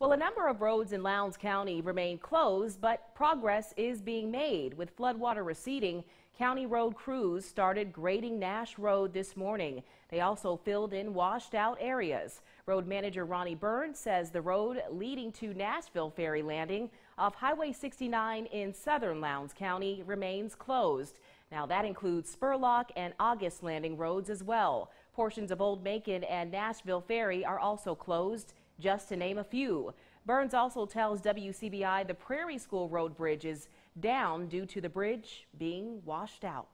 Well, a number of roads in Lowndes County remain closed, but progress is being made. With floodwater receding, county road crews started grading Nash Road this morning. They also filled in washed out areas. Road manager Ronnie Burns says the road leading to Nashville Ferry Landing off Highway 69 in southern Lowndes County remains closed. Now that includes Spurlock and August Landing roads as well. Portions of Old Macon and Nashville Ferry are also closed just to name a few. Burns also tells WCBI the Prairie School Road Bridge is down due to the bridge being washed out.